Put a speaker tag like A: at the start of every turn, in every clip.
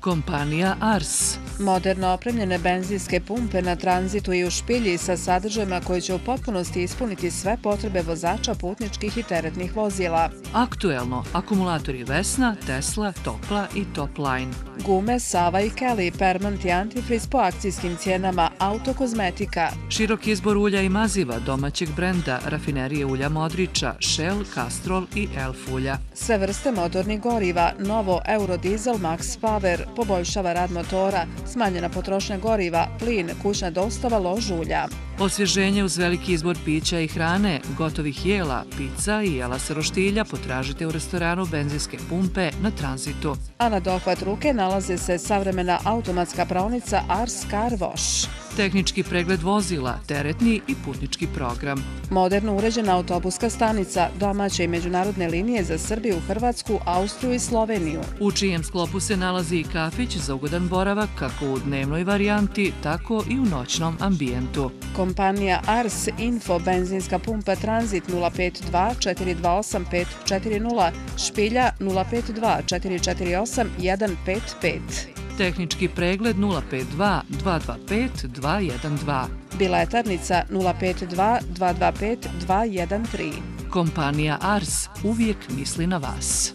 A: Kompanija Ars.
B: Moderno opremljene benzinske pumpe na tranzitu i u špilji sa sadržajima koji će u potpunosti ispuniti sve potrebe vozača putničkih i teretnih vozila.
A: Aktuelno, akumulatori Vesna, Tesla, Topla i Topline.
B: Gume, Sava i Kelly, Permant i Antifriz po akcijskim cijenama, autokozmetika.
A: Širok izbor ulja i maziva domaćeg brenda, rafinerije ulja Modrića, Shell, Castrol i Elf ulja.
B: Sve vrste motornih goriva, novo Eurodiesel Max Power, poboljšava rad motora, smanjena potrošnja goriva, plin, kućna dostava, lož ulja.
A: Osvježenje uz veliki izbor pića i hrane, gotovih jela, pizza i jela sa roštilja potražite u restoranu benzinske pumpe na tranzitu.
B: A na dohvat ruke nalaze se savremena automatska pravnica Ars Car Wash.
A: Tehnički pregled vozila, teretni i putnički program.
B: Moderno uređena autobuska stanica, domaće i međunarodne linije za Srbiju, Hrvatsku, Austriju i Sloveniju.
A: U čijem sklopu se nalazi i kafić za ugodan boravak kako u dnevnoj varijanti, tako i u noćnom ambijentu.
B: Kompanija Ars Info benzinska pumpa Transit 052 428 540 špilja 052 448 155.
A: Tehnički pregled 052 225 212.
B: Biletarnica 052 225 213.
A: Kompanija Ars uvijek misli na vas.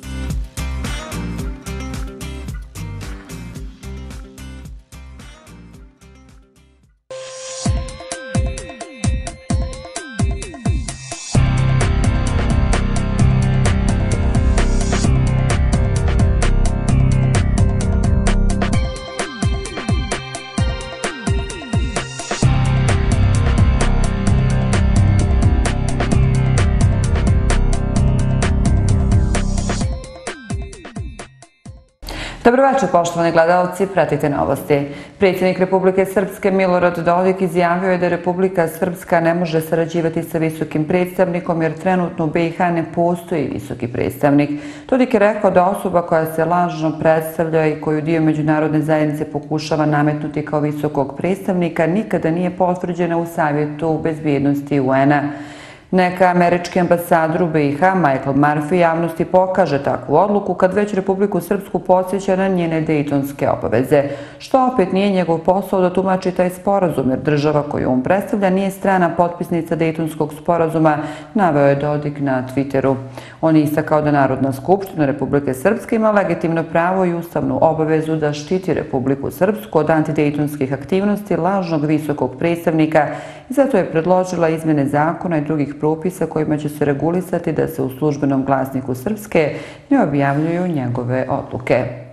C: Dobroveče, poštovani gledalci, pratite novosti. Predsjednik Republike Srpske Milorad Dodik izjavio je da Republika Srpska ne može sarađivati sa visokim predstavnikom jer trenutno u BiH ne postoji visoki predstavnik. Dodik je rekao da osoba koja se lažno predstavlja i koju dio međunarodne zajednice pokušava nametnuti kao visokog predstavnika nikada nije potvrđena u Savjetu bezbjednosti UN-a. Neka američki ambasador u BiH, Michael Murphy, javnosti pokaže takvu odluku kad već Republiku Srpsku posjeća na njene dejtonske obaveze, što opet nije njegov posao da tumači taj sporazum, jer država koju on predstavlja nije strana potpisnica dejtonskog sporazuma, naveo je Dodik na Twitteru. On je istakao da Narodna skupština Republike Srpske ima legitimno pravo i ustavnu obavezu da štiti Republiku Srpsku od antidejtonskih aktivnosti lažnog visokog predstavnika zato je predložila izmene zakona i drugih propisa kojima će se regulisati da se u službenom glasniku Srpske ne objavljuju njegove odluke.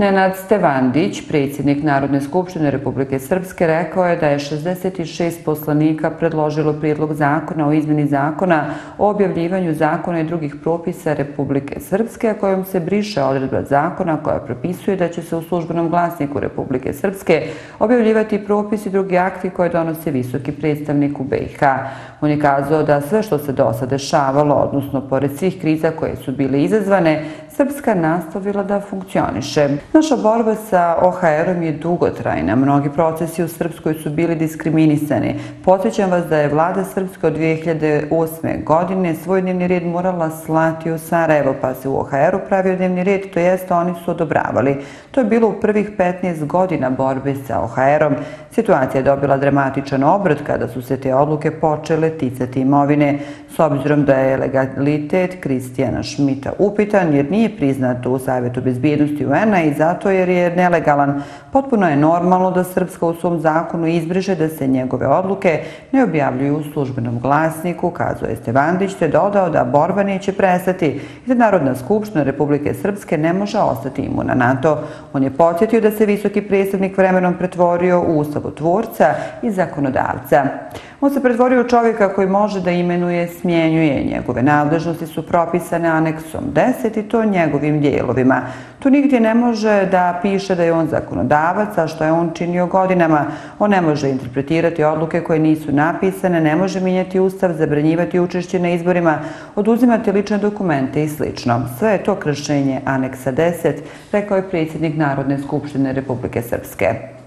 C: Nenad Stevandić, predsjednik Narodne skupštine Republike Srpske, rekao je da je 66 poslanika predložilo prijedlog zakona o izmeni zakona o objavljivanju zakona i drugih propisa Republike Srpske, a kojom se briše odredba zakona koja propisuje da će se u službenom glasniku Republike Srpske objavljivati propisi i drugi akti koje donose visoki predstavnik u BiH. On je kazao da sve što se do sada dešavalo, odnosno pored svih kriza koje su bile izazvane, Srpska nastavila da funkcioniše. Naša borba sa OHR-om je dugotrajna. Mnogi procesi u Srpskoj su bili diskriminisani. Podsjećam vas da je vlada Srpske od 2008. godine svoj dnevni red morala slati u Sarajevo, pa se u OHR-u pravio dnevni red, to jest oni su odobravali. To je bilo u prvih 15 godina borbe sa OHR-om. Situacija je dobila dramatičan obrat kada su se te odluke počele ticati imovine, s obzirom da je legalitet Kristijana Šmita upitan jer nije priznat u Savjetu bezbjednosti UN-a i zato jer je nelegalan. Potpuno je normalno da Srpska u svom zakonu izbriže da se njegove odluke ne objavljuju u službenom glasniku, kazuje Stevandić, te dodao da borba neće prestati i da Narodna skupština Republike Srpske ne može ostati imuna na to. On je podsjetio da se visoki predstavnik vremenom pretvorio u ustavotvorca i zakonodavca. On se pretvorio u čovjeka koji može da imenuje, smjenjuje. Njegove nadležnosti su propisane aneksom 10 i to njegovim dijelovima. Tu nigdje ne može da piše da je on zakonodavac, a što je on činio godinama. On ne može interpretirati odluke koje nisu napisane, ne može minjati ustav, zabranjivati učešće na izborima, oduzimati lične dokumente i sl. Sve je to kršenje aneksa 10, rekao je predsjednik Narodne skupštine Republike Srpske.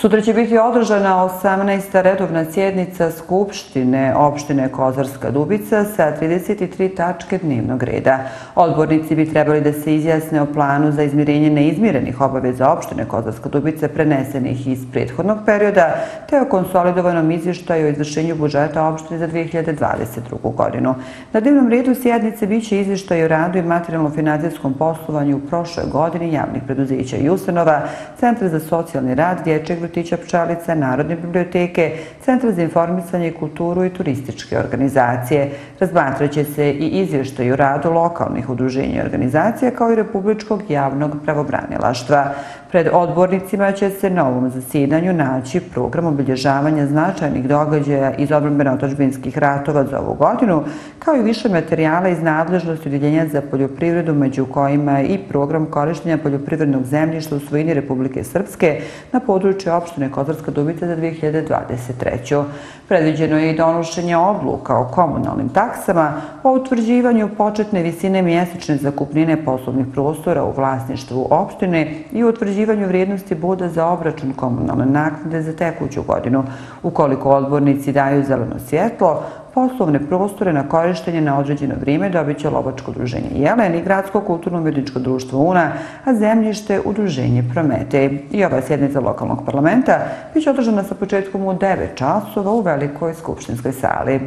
C: Sutra će biti održana 18. redovna sjednica Skupštine opštine Kozarska Dubica sa 33 tačke dnevnog reda. Odbornici bi trebali da se izjasne o planu za izmirenje neizmirenih obaveza opštine Kozarska Dubica prenesenih iz prethodnog perioda, te o konsolidovanom izvještaju o izvršenju budžeta opštine za 2022. godinu. Na dnevnom redu sjednice biće izvještaj o radu i materijalno-financijskom poslovanju u prošloj godini javnih preduzeća i ustanova, Centra za socijalni rad, Dječeg vrtića Pčalica, Narodne biblioteke, Centra za informisanje i kulturu i turističke organizacije. Razmatraće se i izvještaju radu lokalnih udruženja i organizacija kao i Republičkog javnog pravobranilaštva. Pred odbornicima će se na ovom zasjedanju naći program obilježavanja značajnih događaja iz obrambeno-otočbinskih ratova za ovu godinu, kao i više materijala iz nadležnosti udjeljenja za poljoprivredu, među kojima je i program korištenja poljoprivrednog zemljišta u svojini Republike Srpske na području opštine Kozarska Dubica za 2023. Predviđeno je i donošenje odluka o komunalnim taksama, o utvrđivanju početne visine mjesečne zakupnine poslovnih prostora u vlasništvu opštine i utvrđivanju vrijednosti boda za obračun komunalne naknade za tekuću godinu. Ukoliko odbornici daju zeleno svjetlo, poslovne prostore na korištenje na određeno vrijeme dobit će Lovačko druženje Jelen i Gradsko kulturno-medičko društvo UNA, a zemljište Udruženje Promete. I ova sjednica lokalnog parlamenta biće održana sa početkom u 9 časova u Velikoj skupštinskoj sali.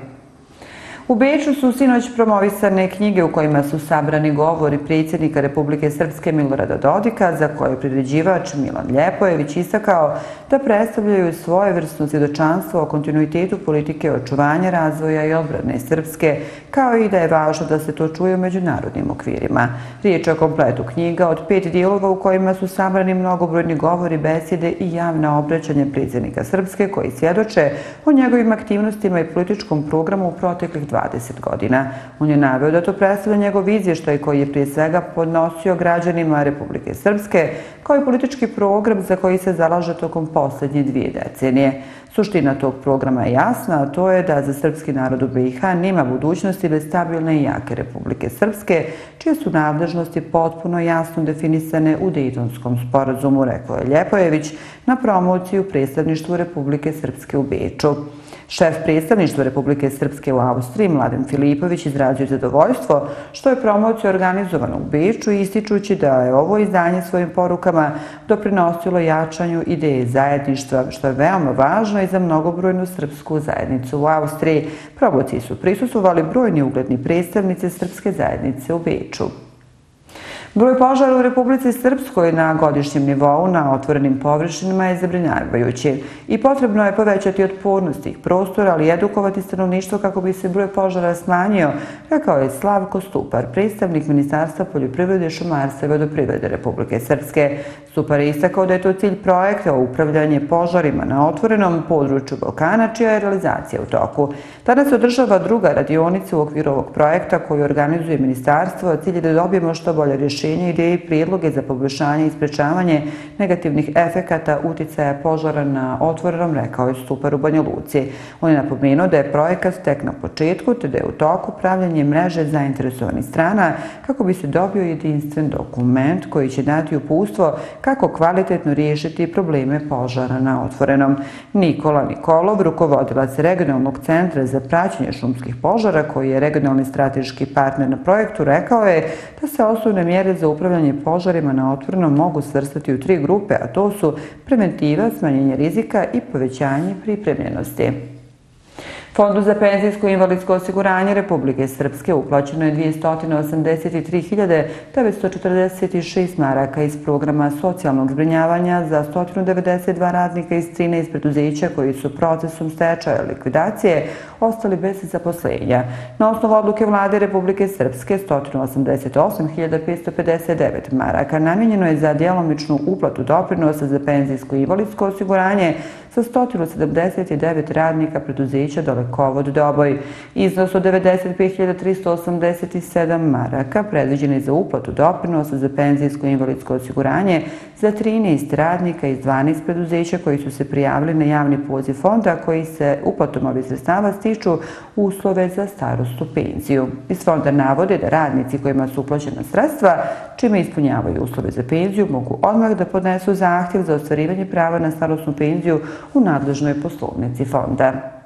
C: U Beču su sinoć promovisane knjige u kojima su sabrani govori predsjednika Republike Srpske Milorada Dodika, za koje je priređivač Milan Ljepojević istakao da predstavljaju svoje vrstno svjedočanstvo o kontinuitetu politike očuvanja razvoja i odbrane Srpske, kao i da je važno da se to čuje u međunarodnim okvirima. Riječ je o kompletu knjiga od pet dijelova u kojima su sabrani mnogobrojni govori, besjede i javna obraćanja predsjednika Srpske koji svjedoče o njegovim aktivnostima i političkom programu u proteklih 20 godina. On je naveo da to predstavlja njegov izvještaj koji je prije svega podnosio građanima Republike Srpske kao i politički program za koji se zalaže tokom posljednje dvije decenije. Suština tog programa je jasna, a to je da za srpski narod u BiH nema budućnosti bez stabilne i jake Republike Srpske, čije su nadležnosti potpuno jasno definisane u Dejtonskom sporazumu, rekao je Ljepojević na promociju predstavništvu Republike Srpske u Beču. Šef predstavništva Republike Srpske u Austriji, Mladen Filipović, izrazio zadovoljstvo što je promocija organizovana u Beču, ističući da je ovo izdanje svojim porukama doprinosilo jačanju ideje zajedništva, što je veoma važno i za mnogobrojnu srpsku zajednicu u Austriji. Promociji su prisustovali brojni ugledni predstavnice srpske zajednice u Beču. Broj požara u Republici Srpskoj na godišnjem nivou na otvorenim površinima je zabrinjavajući i potrebno je povećati otpornost tih prostora, ali i edukovati stanovništvo kako bi se broj požara smanjio, rekao je Slavko Stupar, predstavnik Ministarstva poljoprivrede, šumarstva i vodoprivrede Republike Srpske. Stupar je istakao da je to cilj projekta o upravljanje požarima na otvorenom području Balkana, čija je realizacija u toku. Tada se održava druga radionica u okviru ovog projekta koju organizuje Ministarstvo, a cilj je da dobijemo što bolje rješenje rješenje, ideje i prijedloge za poboljšanje i sprečavanje negativnih efekata uticaja požara na otvorenom, rekao je Super u Banja Luci. On je napomenuo da je projekat tek na početku, te da je u toku pravljanje mreže zainteresovanih strana kako bi se dobio jedinstven dokument koji će dati upustvo kako kvalitetno riješiti probleme požara na otvorenom. Nikola Nikolov, rukovodilac regionalnog centra za praćenje šumskih požara, koji je regionalni strateški partner na projektu, rekao je da se osnovne mjere mere za upravljanje požarima na otvornom mogu svrstati u tri grupe, a to su preventiva, smanjenje rizika i povećanje pripremljenosti. Fondu za penzijsko i invalidsko osiguranje Republike Srpske uplaćeno je 283.946 maraka iz programa socijalnog zbrinjavanja za 192 radnika iz 13 preduzeća koji su procesom stečaja likvidacije ostali bez zaposlenja. Na osnovu odluke vlade Republike Srpske 188.559 maraka namjenjeno je za djelomičnu uplatu doprinosa za penzijsko i invalidsko osiguranje sa 179 radnika preduzeća Dalekovod Doboj. Iznos od 95.387 maraka predviđen je za uplatu doprinosa za penzijsko i invalidsko osiguranje za 13 radnika iz 12 preduzeća koji su se prijavili na javni poziv fonda koji se uplatom ovih sredstava stiče stiču uslove za starostu penziju. Iz fonda navode da radnici kojima su uplaćena sredstva, čime ispunjavaju uslove za penziju, mogu odmah da podnesu zahtjev za ostvarivanje prava na starostnu penziju u nadležnoj poslovnici fonda.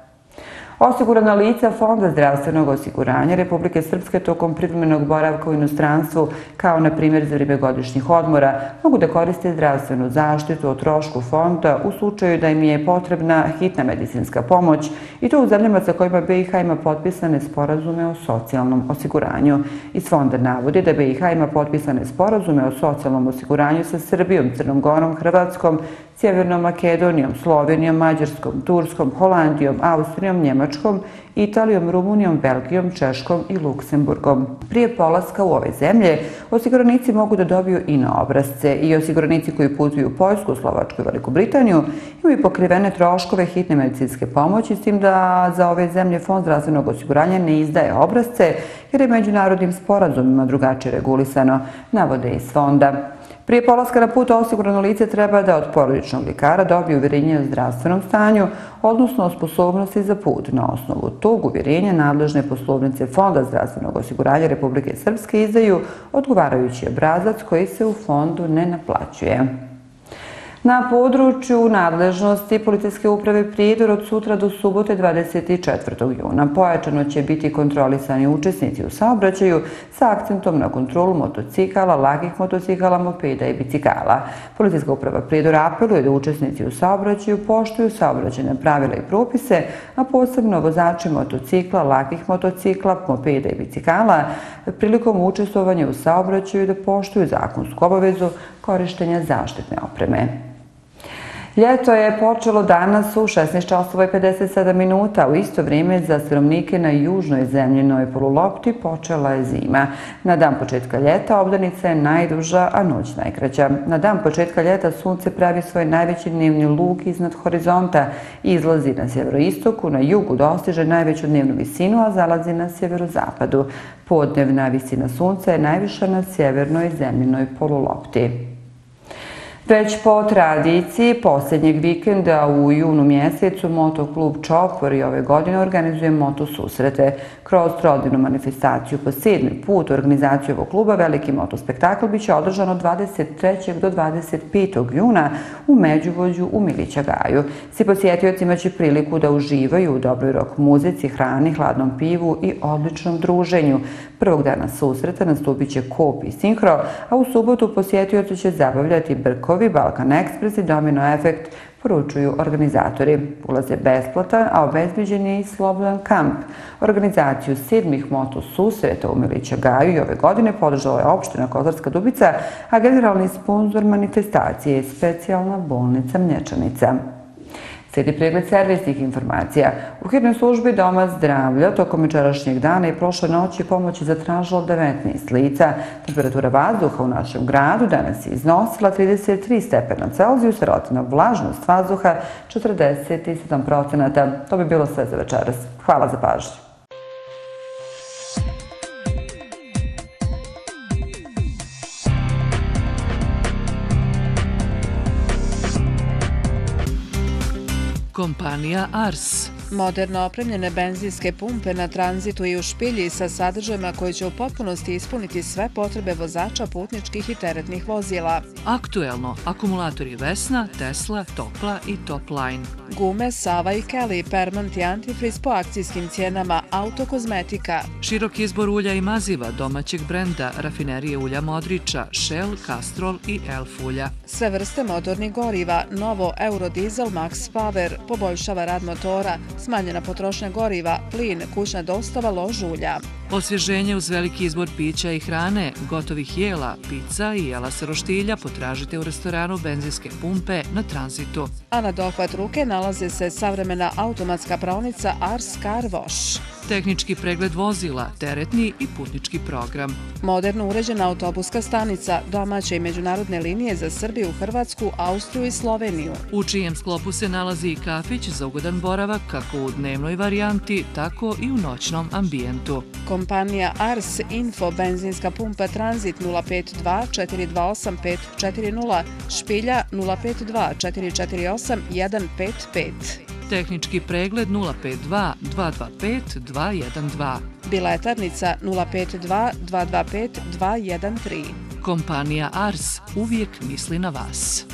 C: Osigurana lica Fonda zdravstvenog osiguranja Republike Srpske tokom privremenog boravka u inostranstvu, kao na primjer za vrijeme godišnjih odmora, mogu da koriste zdravstvenu zaštitu o trošku fonda u slučaju da im je potrebna hitna medicinska pomoć i to u zemljama sa kojima BiH ima potpisane sporazume o socijalnom osiguranju. Iz fonda navodi da BiH ima potpisane sporazume o socijalnom osiguranju sa Srbijom, Crnom Gorom, Hrvatskom, Sjevernom Makedonijom, Slovenijom, Mađarskom, Turskom, Holandijom, Austrijom, Njemačkom, Italijom, Rumunijom, Belgijom, Češkom i Luksemburgom. Prije polaska u ove zemlje, osiguranici mogu da dobiju i na obrazce i osiguranici koji putuju u Poljsku, Slovačku i Veliku Britaniju imaju pokrivene troškove hitne medicinske pomoći, s tim da za ove zemlje Fond zdravstvenog osiguranja ne izdaje obrazce jer je međunarodnim sporazumima drugačije regulisano, navode iz fonda. Prije polaska na put osigurano lice treba da od porodičnog ljekara dobije uvjerenje o zdravstvenom stanju, odnosno o sposobnosti za put. Na osnovu tog uvjerenja nadležne poslovnice Fonda zdravstvenog osiguranja Republike Srpske izdaju odgovarajući obrazac koji se u fondu ne naplaćuje. Na području nadležnosti Policijske uprave Prijedor od sutra do subote 24. juna pojačano će biti kontrolisani učesnici u saobraćaju sa akcentom na kontrolu motocikala, lagih motocikala, mopeda i bicikala. Policijska uprava Prijedor apeluje da učesnici u saobraćaju poštuju saobraćene pravila i propise, a posebno vozači motocikla, lagih motocikla, mopeda i bicikala prilikom učestovanja u saobraćaju da poštuju zakonsku obavezu korištenja zaštitne opreme. Ljeto je počelo danas u 16 časova i 57 minuta. U isto vrijeme za stanovnike na južnoj zemljenoj polulopti počela je zima. Na dan početka ljeta obdanica je najduža, a noć najkraća. Na dan početka ljeta sunce pravi svoj najveći dnevni luk iznad horizonta. Izlazi na sjeveroistoku, na jugu dostiže najveću dnevnu visinu, a zalazi na sjeverozapadu. Podnevna visina sunca je najviša na sjevernoj zemljenoj polulopti. Već po tradiciji posljednjeg vikenda u junu mjesecu Motoklub Čopor i ove godine organizuje moto susrete. Kroz trodinu manifestaciju po sedmi put organizaciju ovog kluba Veliki motospektakl biće održan od 23. do 25. juna u Međuvođu u Milića Gaju. Svi posjetioci imaće priliku da uživaju u dobroj rok muzici, hrani, hladnom pivu i odličnom druženju. Prvog dana susreta nastupit će Kop i Sinhro, a u subotu posjetioci će zabavljati Brkovi, Balkan Express i Domino Efekt poručuju organizatori. Ulaz je besplatan, a obezbiđen je i Slobodan kamp. Organizaciju sedmih moto susreta u Milića Gaju i ove godine podržala je opština Kozarska Dubica, a generalni sponsor manifestacije je specijalna bolnica Mlječanica. Slijedi pregled servisnih informacija. U hitnoj službi Doma zdravlja tokom večerašnjeg dana i prošle noći pomoć je zatražilo 19 lica. Temperatura vazduha u našem gradu danas je iznosila 33 stepena Celzijus, relativna vlažnost vazduha 47%. To bi bilo sve za večeras. Hvala za pažnju.
A: Kompanija Ars
B: Moderno opremljene benzinske pumpe na tranzitu i u špilji sa sadržajima koji će u potpunosti ispuniti sve potrebe vozača putničkih i teretnih vozila.
A: Aktuelno, akumulatori Vesna, Tesla, Topla i Topline.
B: Gume, Sava i Kelly, Permant i Antifriz po akcijskim cijenama, autokozmetika.
A: Širok izbor ulja i maziva domaćeg brenda, rafinerije ulja Modrića, Shell, Castrol i Elf ulja.
B: Sve vrste motornih goriva, novo Eurodiesel Max Power, poboljšava rad motora, smanjena potrošnja goriva, plin, kućna dostava, lož ulja.
A: Osvježenje uz veliki izbor pića i hrane, gotovih jela, pizza i jela sa roštilja potražite u restoranu benzinske pumpe na tranzitu.
B: A na dohvat ruke nalaze se savremena automatska pravnica Ars Car Wash
A: tehnički pregled vozila, teretni i putnički program.
B: Moderno uređena autobuska stanica, domaće i međunarodne linije za Srbiju, Hrvatsku, Austriju i Sloveniju.
A: U čijem sklopu se nalazi i kafić za ugodan boravak kako u dnevnoj varijanti, tako i u noćnom ambijentu.
B: Kompanija Ars Info, benzinska pumpa Transit 052 428 540, špilja 052 448 155.
A: Tehnički pregled 052 225 212.
B: Biletarnica 052 225 213.
A: Kompanija Ars uvijek misli na vas.